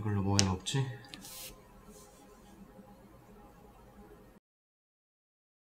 이걸로 뭐해 먹지?